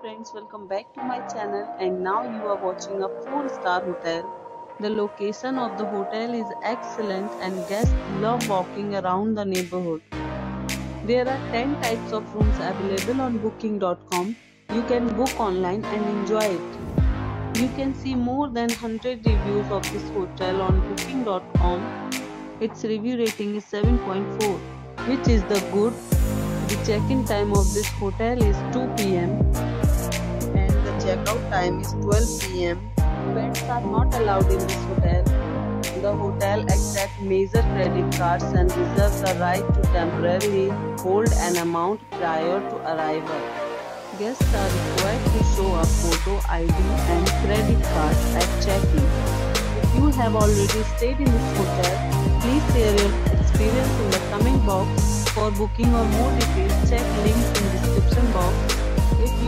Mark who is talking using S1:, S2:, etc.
S1: friends welcome back to my channel and now you are watching a 4 star hotel. The location of the hotel is excellent and guests love walking around the neighborhood. There are 10 types of rooms available on booking.com. You can book online and enjoy it. You can see more than 100 reviews of this hotel on booking.com. Its review rating is 7.4 which is the good the check-in time of this hotel is 2 pm checkout time is 12 pm. Pets are not allowed in this hotel. The hotel accepts major credit cards and reserves the right to temporarily hold an amount prior to arrival. Guests are required to show a photo ID and credit card at check-in. If you have already stayed in this hotel, please share your experience in the comment box for booking or more details, check link in the description box. If you